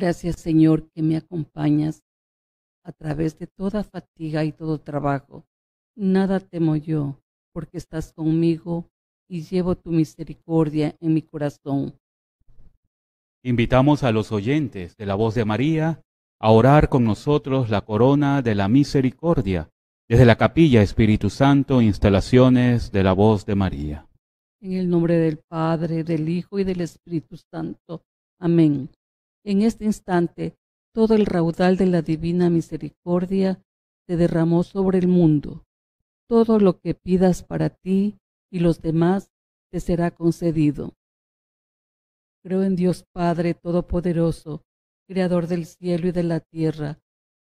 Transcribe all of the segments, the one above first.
Gracias Señor que me acompañas a través de toda fatiga y todo trabajo. Nada temo yo, porque estás conmigo y llevo tu misericordia en mi corazón. Invitamos a los oyentes de la voz de María a orar con nosotros la corona de la misericordia desde la capilla Espíritu Santo, instalaciones de la voz de María. En el nombre del Padre, del Hijo y del Espíritu Santo. Amén. En este instante, todo el raudal de la divina misericordia se derramó sobre el mundo. Todo lo que pidas para ti y los demás te será concedido. Creo en Dios Padre Todopoderoso, Creador del cielo y de la tierra.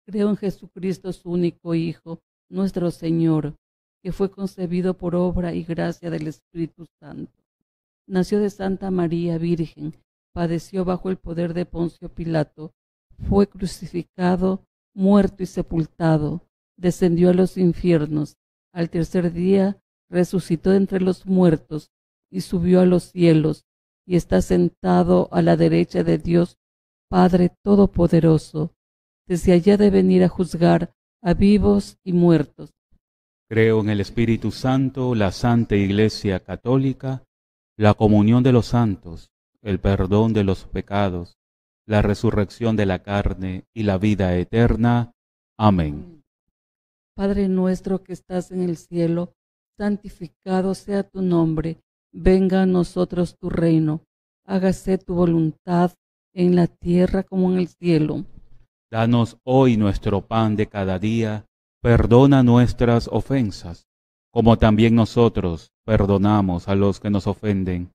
Creo en Jesucristo, su único Hijo, nuestro Señor, que fue concebido por obra y gracia del Espíritu Santo. Nació de Santa María Virgen, padeció bajo el poder de Poncio Pilato, fue crucificado, muerto y sepultado, descendió a los infiernos, al tercer día resucitó entre los muertos y subió a los cielos, y está sentado a la derecha de Dios Padre Todopoderoso, desde allá de venir a juzgar a vivos y muertos. Creo en el Espíritu Santo, la Santa Iglesia Católica, la comunión de los santos, el perdón de los pecados, la resurrección de la carne y la vida eterna. Amén. Padre nuestro que estás en el cielo, santificado sea tu nombre, venga a nosotros tu reino, hágase tu voluntad en la tierra como en el cielo. Danos hoy nuestro pan de cada día, perdona nuestras ofensas, como también nosotros perdonamos a los que nos ofenden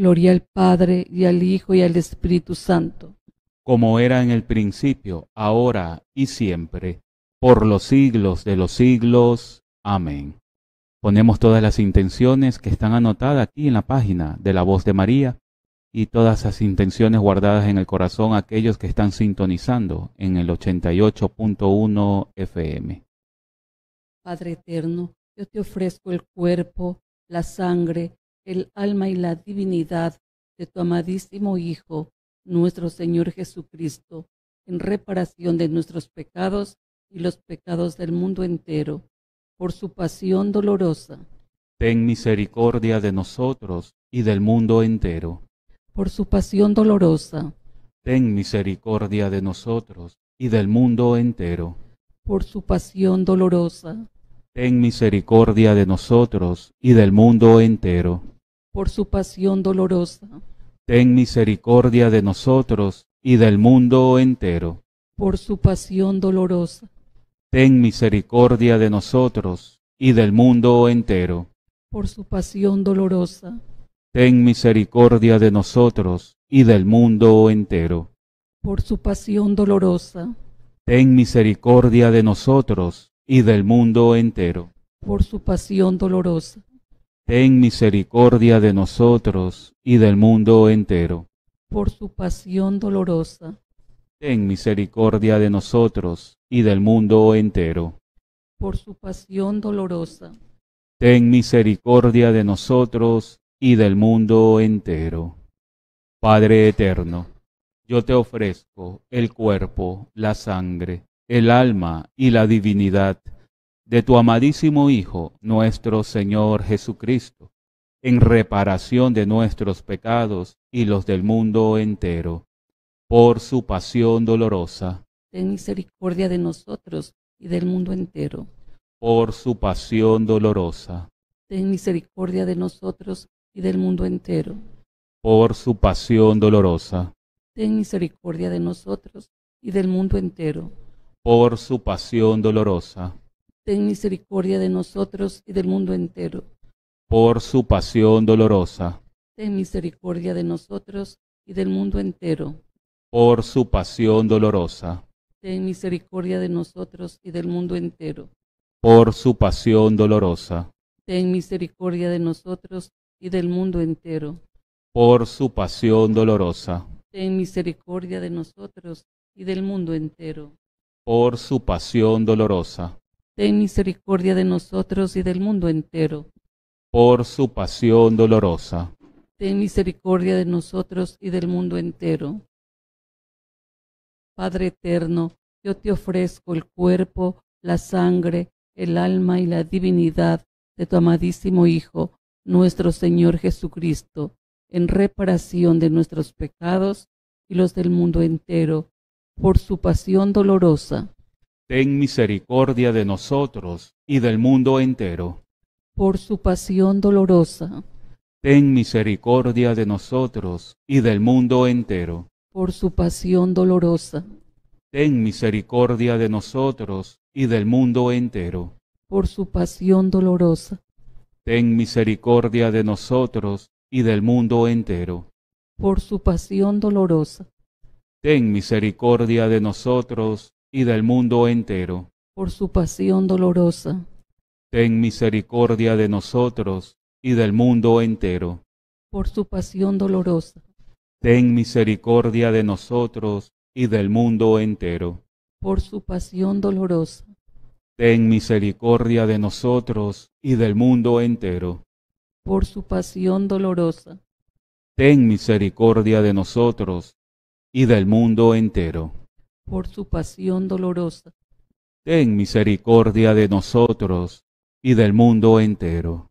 Gloria al Padre y al Hijo y al Espíritu Santo. Como era en el principio, ahora y siempre, por los siglos de los siglos. Amén. Ponemos todas las intenciones que están anotadas aquí en la página de la voz de María y todas las intenciones guardadas en el corazón aquellos que están sintonizando en el 88.1 FM. Padre eterno, yo te ofrezco el cuerpo, la sangre, el alma y la divinidad de tu amadísimo Hijo, nuestro Señor Jesucristo, en reparación de nuestros pecados y los pecados del mundo entero, por su pasión dolorosa. Ten misericordia de nosotros y del mundo entero. Por su pasión dolorosa. Ten misericordia de nosotros y del mundo entero. Por su pasión dolorosa ten misericordia de nosotros y del mundo entero. Por su pasión dolorosa. Ten misericordia de nosotros y del mundo entero. Por su pasión dolorosa. Ten misericordia de nosotros y del mundo entero. Por su pasión dolorosa. Ten misericordia de nosotros y del mundo entero. Por su pasión dolorosa. Ten misericordia de nosotros y del mundo entero. Por su pasión dolorosa. Ten misericordia de nosotros y del mundo entero. Por su pasión dolorosa. Ten misericordia de nosotros y del mundo entero. Por su pasión dolorosa. Ten misericordia de nosotros y del mundo entero. Padre eterno, yo te ofrezco el cuerpo, la sangre el alma y la divinidad de tu amadísimo Hijo, nuestro Señor Jesucristo, en reparación de nuestros pecados y los del mundo entero, por su pasión dolorosa. Ten misericordia de nosotros y del mundo entero. Por su pasión dolorosa. Ten misericordia de nosotros y del mundo entero. Por su pasión dolorosa. Ten misericordia de nosotros y del mundo entero por su pasión dolorosa. Ten misericordia de nosotros y del mundo entero. Por su pasión dolorosa. Ten misericordia de nosotros y del mundo entero. Por su pasión dolorosa. ten misericordia de nosotros y del mundo entero. Por su pasión dolorosa. Ten misericordia de nosotros y del mundo entero. Por su pasión dolorosa. Ten misericordia de nosotros y del mundo entero. Por su pasión dolorosa. Ten misericordia de nosotros y del mundo entero. Por su pasión dolorosa. Ten misericordia de nosotros y del mundo entero. Padre eterno, yo te ofrezco el cuerpo, la sangre, el alma y la divinidad de tu amadísimo Hijo, nuestro Señor Jesucristo, en reparación de nuestros pecados y los del mundo entero, por su pasión dolorosa. Ten misericordia de nosotros y del mundo entero. Por su pasión dolorosa. Ten misericordia de nosotros y del mundo entero. Por su pasión dolorosa. Ten misericordia de nosotros y del mundo entero. Por su pasión dolorosa. Ten misericordia de nosotros y del mundo entero. Por su pasión dolorosa. Ten misericordia de nosotros y del mundo entero. Por su pasión dolorosa. Ten misericordia de nosotros y del mundo entero. Por su pasión dolorosa. Ten misericordia de nosotros y del mundo entero. Por su pasión dolorosa. Ten misericordia de nosotros y del mundo entero. Por su pasión dolorosa. Ten misericordia de nosotros y del mundo entero. Por su pasión dolorosa. Ten misericordia de nosotros y del mundo entero.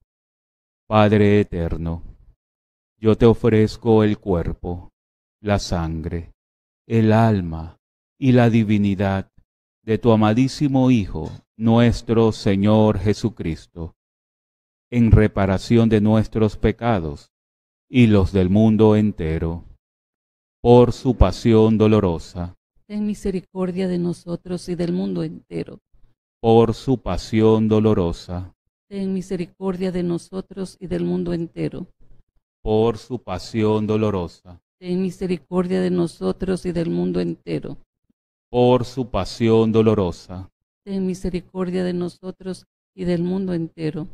Padre eterno, yo te ofrezco el cuerpo, la sangre, el alma y la divinidad de tu amadísimo Hijo, nuestro Señor Jesucristo, en reparación de nuestros pecados y los del mundo entero, por su pasión dolorosa. Ten misericordia de nosotros y del mundo entero. Por su pasión dolorosa. Ten misericordia de nosotros y del mundo entero. Por su pasión dolorosa ten misericordia de nosotros y del mundo entero. Por su pasión dolorosa. Ten misericordia de nosotros y del mundo entero.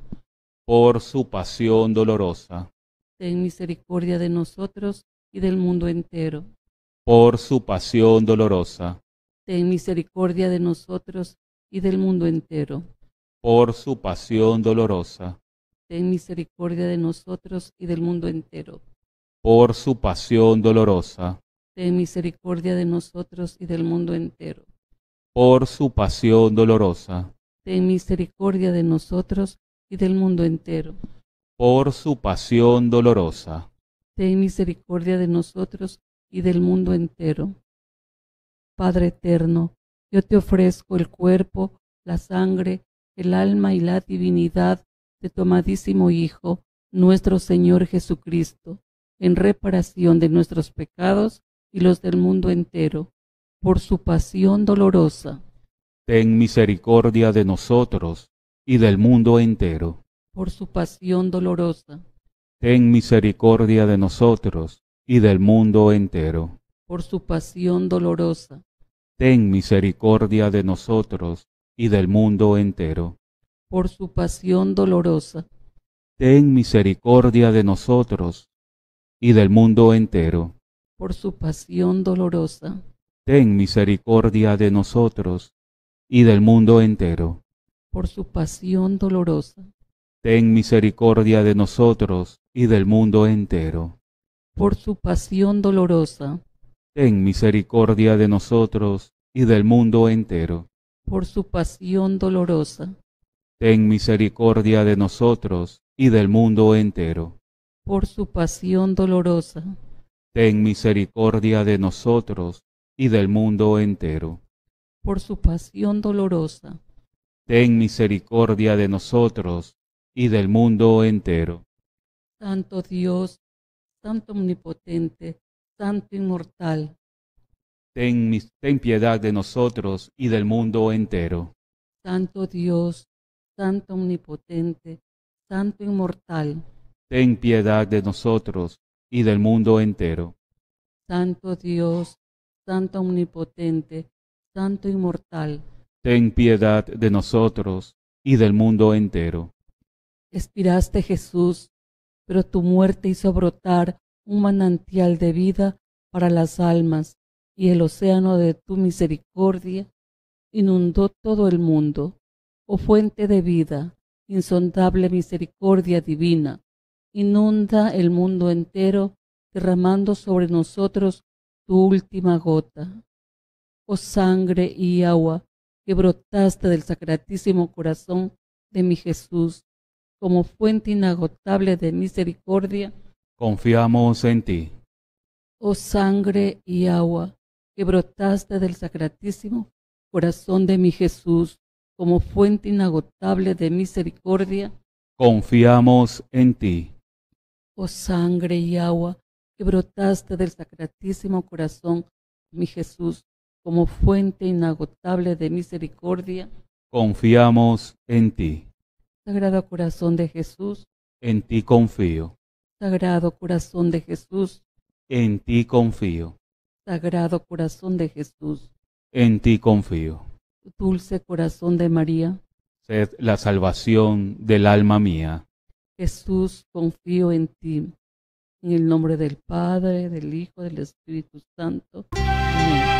Por su pasión dolorosa. Ten misericordia de nosotros y del mundo entero. Por su pasión dolorosa. Ten misericordia de nosotros y del mundo entero. Por su pasión dolorosa. Ten misericordia de nosotros y del mundo entero por su pasión dolorosa. Ten misericordia de nosotros y del mundo entero. Por su pasión dolorosa. Ten misericordia de nosotros y del mundo entero. Por su pasión dolorosa. Ten misericordia de nosotros y del mundo entero. Padre eterno, yo te ofrezco el cuerpo, la sangre, el alma y la divinidad de tu amadísimo Hijo, nuestro Señor Jesucristo en reparación de nuestros pecados y los del mundo entero, por su pasión dolorosa. Ten misericordia de nosotros y del mundo entero. Por su pasión dolorosa. Ten misericordia de nosotros y del mundo entero. Por su pasión dolorosa. Ten misericordia de nosotros y del mundo entero. Por su pasión dolorosa. Ten misericordia de nosotros y del mundo entero. Por su pasión dolorosa. Ten misericordia de nosotros y del mundo entero. Por su pasión dolorosa. Ten misericordia de nosotros y del mundo entero. Por su pasión dolorosa. Ten misericordia de nosotros y del mundo entero. Por su pasión dolorosa. Ten misericordia de nosotros y del mundo entero por su pasión dolorosa. Ten misericordia de nosotros y del mundo entero. Por su pasión dolorosa. Ten misericordia de nosotros y del mundo entero. Santo Dios, Santo Omnipotente, Santo Inmortal. Ten, ten piedad de nosotros y del mundo entero. Santo Dios, Santo Omnipotente, Santo Inmortal ten piedad de nosotros y del mundo entero. Santo Dios, Santo Omnipotente, Santo inmortal, ten piedad de nosotros y del mundo entero. expiraste Jesús, pero tu muerte hizo brotar un manantial de vida para las almas, y el océano de tu misericordia inundó todo el mundo. Oh fuente de vida, insondable misericordia divina, inunda el mundo entero, derramando sobre nosotros tu última gota. Oh sangre y agua que brotaste del sacratísimo corazón de mi Jesús, como fuente inagotable de misericordia, Confiamos en ti. oh sangre y agua que brotaste del sacratísimo corazón de mi Jesús, como fuente inagotable de misericordia, Confiamos en ti. oh sangre y agua que brotaste del sacratísimo corazón de mi Jesús, como fuente inagotable de misericordia, Confiamos en ti. Sagrado corazón de Jesús, En ti confío. Sagrado corazón de Jesús, En ti confío. Sagrado corazón de Jesús, En ti confío. dulce corazón de María, Sed la salvación del alma mía. Jesús, confío en ti. En el nombre del Padre, del Hijo, del Espíritu Santo. Amén.